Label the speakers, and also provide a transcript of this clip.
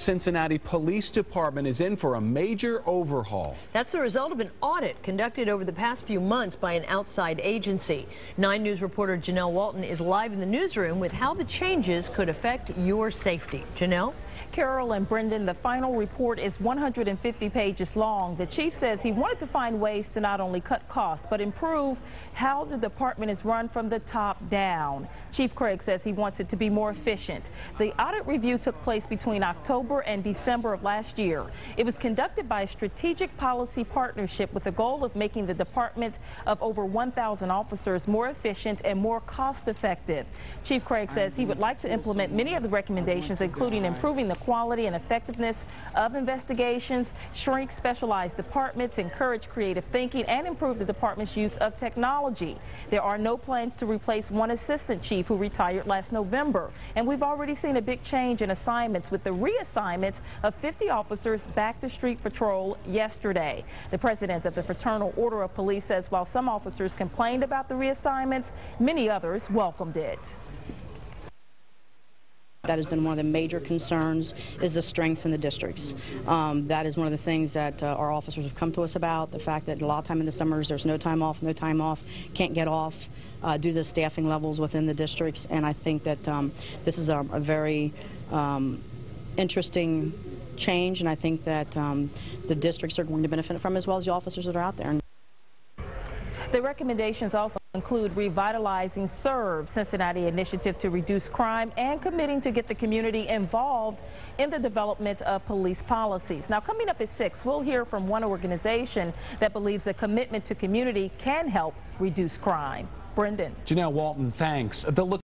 Speaker 1: Cincinnati Police Department is in for a major overhaul.
Speaker 2: That's the result of an audit conducted over the past few months by an outside agency. 9 News reporter Janelle Walton is live in the newsroom with how the changes could affect your safety. Janelle?
Speaker 3: Carol and Brendan, the final report is 150 pages long. The chief says he wanted to find ways to not only cut costs, but improve how the department is run from the top down. Chief Craig says he wants it to be more efficient. The audit review took place between October and December of last year. It was conducted by a strategic policy partnership with the goal of making the department of over 1,000 officers more efficient and more cost effective. Chief Craig says he would like to implement many of the recommendations, including improving the quality and effectiveness of investigations, shrink specialized departments, encourage creative thinking, and improve the department's use of technology. There are no plans to replace one assistant chief who retired last November, and we've already seen a big change in assignments with the reassignment of 50 officers back to street patrol yesterday. The president of the Fraternal Order of Police says while some officers complained about the reassignments, many others welcomed it.
Speaker 4: That has been one of the major concerns is the strengths in the districts. Um, that is one of the things that uh, our officers have come to us about, the fact that a lot of time in the summers there's no time off, no time off, can't get off uh, due to the staffing levels within the districts, and I think that um, this is a, a very um, interesting change, and I think that um, the districts are going to benefit from as well as the officers that are out there.
Speaker 3: The recommendations also include revitalizing CIRV, Cincinnati initiative to reduce crime, and committing to get the community involved in the development of police policies. Now, coming up at 6, we'll hear from one organization that believes a commitment to community can help reduce crime. Brendan.
Speaker 1: Janelle Walton, thanks. The